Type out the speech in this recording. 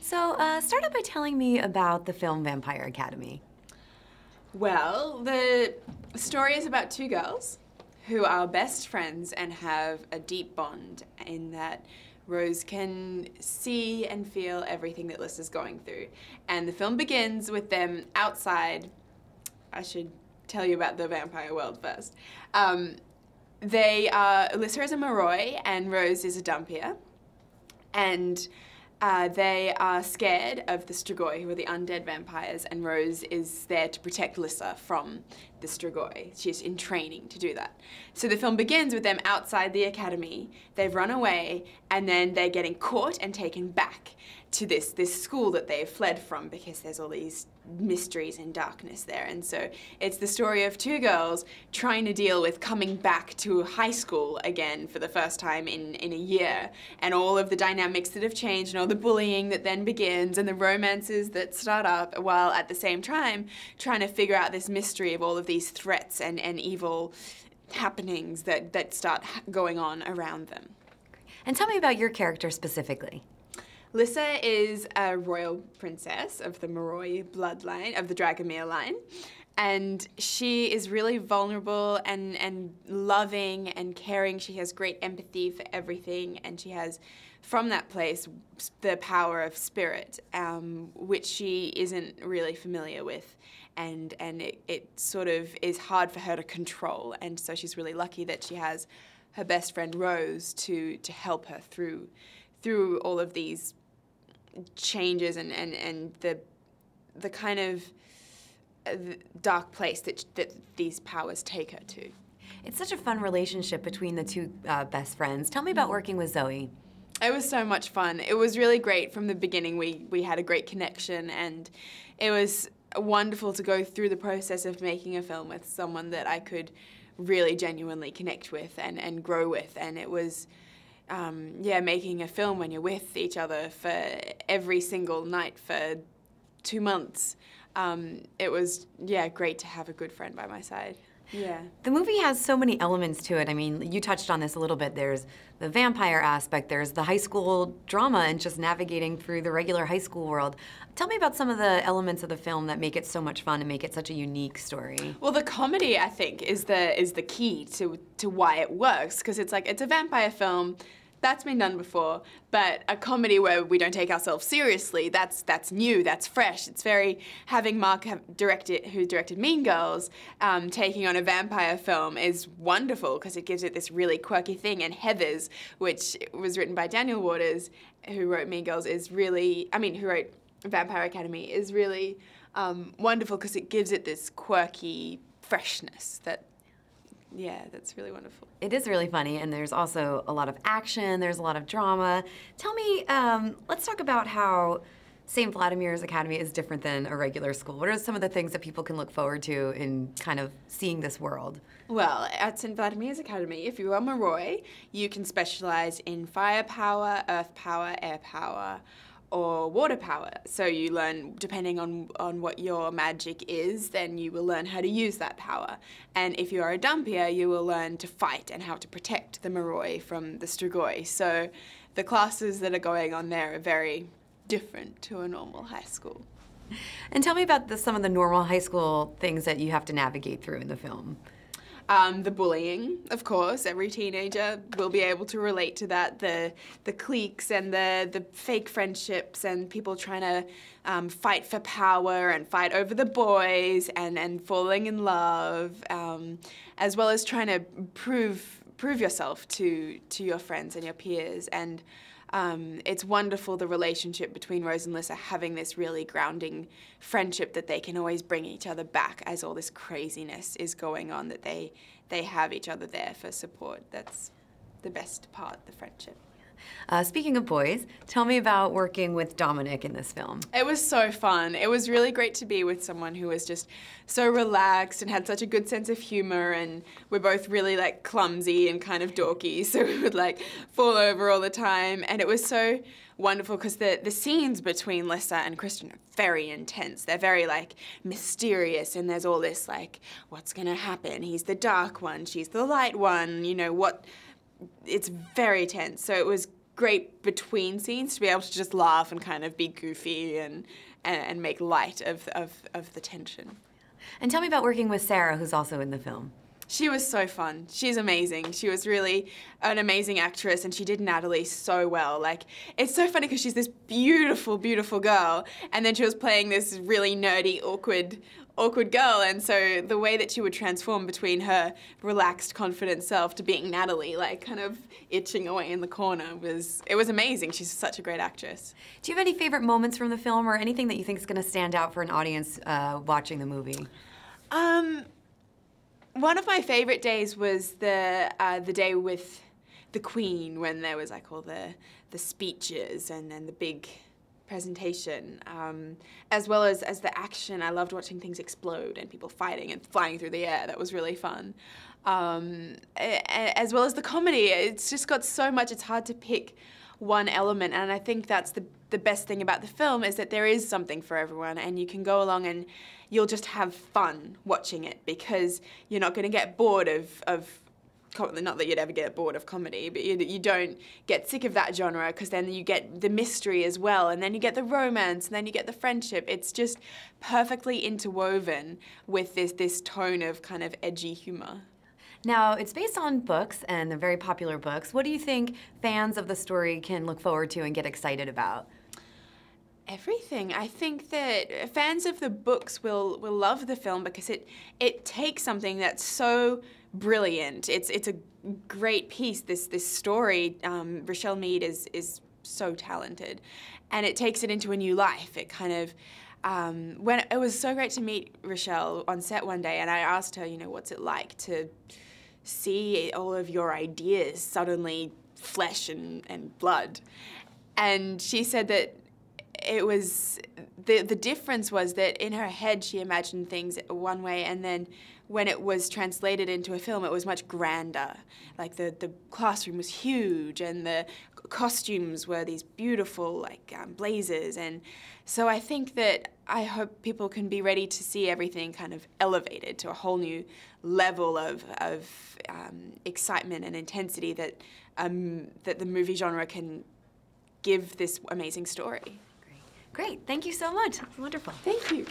So, uh, start out by telling me about the film Vampire Academy. Well, the story is about two girls who are best friends and have a deep bond in that Rose can see and feel everything that Lissa's going through. And the film begins with them outside. I should tell you about the vampire world first. Um, they are, Lissa is a Moroi and Rose is a Dhampir. And uh, they are scared of the Strigoi, who are the undead vampires, and Rose is there to protect Lissa from the Strigoi. She's in training to do that. So the film begins with them outside the academy. They've run away, and then they're getting caught and taken back to this this school that they've fled from because there's all these mysteries and darkness there. And so it's the story of two girls trying to deal with coming back to high school again for the first time in, in a year and all of the dynamics that have changed and all the bullying that then begins and the romances that start up while at the same time trying to figure out this mystery of all of these threats and, and evil happenings that, that start going on around them. And tell me about your character specifically. Lissa is a royal princess of the Moroi bloodline, of the Dragomir line. And she is really vulnerable and, and loving and caring. She has great empathy for everything. And she has, from that place, the power of spirit, um, which she isn't really familiar with. And, and it, it sort of is hard for her to control. And so she's really lucky that she has her best friend Rose to, to help her through through all of these changes and, and, and the, the kind of uh, dark place that, that these powers take her to. It's such a fun relationship between the two uh, best friends. Tell me about working with Zoe. It was so much fun. It was really great from the beginning. We, we had a great connection, and it was wonderful to go through the process of making a film with someone that I could really genuinely connect with and, and grow with. And it was um, yeah, making a film when you're with each other for every single night for two months. Um, it was, yeah, great to have a good friend by my side. Yeah. The movie has so many elements to it. I mean, you touched on this a little bit. There's the vampire aspect, there's the high school drama and just navigating through the regular high school world. Tell me about some of the elements of the film that make it so much fun and make it such a unique story. Well, the comedy, I think, is the is the key to to why it works because it's like it's a vampire film that's been done before, but a comedy where we don't take ourselves seriously, that's that's new, that's fresh. It's very, having Mark have directed, who directed Mean Girls, um, taking on a vampire film is wonderful because it gives it this really quirky thing. And Heathers, which was written by Daniel Waters, who wrote Mean Girls, is really, I mean, who wrote Vampire Academy, is really um, wonderful because it gives it this quirky freshness that yeah, that's really wonderful. It is really funny, and there's also a lot of action, there's a lot of drama. Tell me, um, let's talk about how St. Vladimir's Academy is different than a regular school. What are some of the things that people can look forward to in kind of seeing this world? Well, at St. Vladimir's Academy, if you are Moroi, you can specialize in fire power, earth power, air power, or water power. So you learn, depending on, on what your magic is, then you will learn how to use that power. And if you are a Dhampir, you will learn to fight and how to protect the Moroi from the Strigoi. So the classes that are going on there are very different to a normal high school. And tell me about the, some of the normal high school things that you have to navigate through in the film. Um, the bullying, of course, every teenager will be able to relate to that. The the cliques and the the fake friendships and people trying to um, fight for power and fight over the boys and and falling in love, um, as well as trying to prove prove yourself to to your friends and your peers and um, it's wonderful the relationship between Rose and Lissa having this really grounding friendship that they can always bring each other back as all this craziness is going on that they they have each other there for support. That's the best part, the friendship. Uh, speaking of boys, tell me about working with Dominic in this film. It was so fun. It was really great to be with someone who was just so relaxed and had such a good sense of humor and we're both really like clumsy and kind of dorky, so we would like fall over all the time and it was so wonderful because the, the scenes between Lissa and Christian are very intense. They're very like mysterious and there's all this like, what's gonna happen? He's the dark one, she's the light one, you know, what, it's very tense. So it was great between scenes to be able to just laugh and kind of be goofy and, and, and make light of, of, of the tension. And tell me about working with Sarah, who's also in the film. She was so fun. She's amazing. She was really an amazing actress and she did Natalie so well. Like, it's so funny because she's this beautiful, beautiful girl and then she was playing this really nerdy, awkward, awkward girl. And so the way that she would transform between her relaxed, confident self to being Natalie, like kind of itching away in the corner was, it was amazing. She's such a great actress. Do you have any favorite moments from the film or anything that you think is going to stand out for an audience uh, watching the movie? Um, one of my favorite days was the uh, the day with the Queen when there was like all the the speeches and then the big presentation, um, as well as as the action. I loved watching things explode and people fighting and flying through the air. That was really fun. Um, as well as the comedy. It's just got so much. It's hard to pick one element, and I think that's the the best thing about the film is that there is something for everyone, and you can go along and you'll just have fun watching it because you're not going to get bored of, of not that you'd ever get bored of comedy, but you, you don't get sick of that genre because then you get the mystery as well, and then you get the romance, and then you get the friendship. It's just perfectly interwoven with this this tone of kind of edgy humor. Now, it's based on books and the very popular books. What do you think fans of the story can look forward to and get excited about? Everything. I think that fans of the books will will love the film because it it takes something that's so brilliant. It's it's a great piece. This this story. Um, Richelle Mead is is so talented, and it takes it into a new life. It kind of. Um, when it was so great to meet Richelle on set one day, and I asked her, you know, what's it like to see all of your ideas suddenly flesh and, and blood, and she said that it was the the difference was that in her head she imagined things one way and then when it was translated into a film it was much grander like the the classroom was huge and the costumes were these beautiful like um, blazers and so I think that I hope people can be ready to see everything kind of elevated to a whole new level of, of um, excitement and intensity that um, that the movie genre can give this amazing story. Great. Thank you so much. Wonderful. Thank you.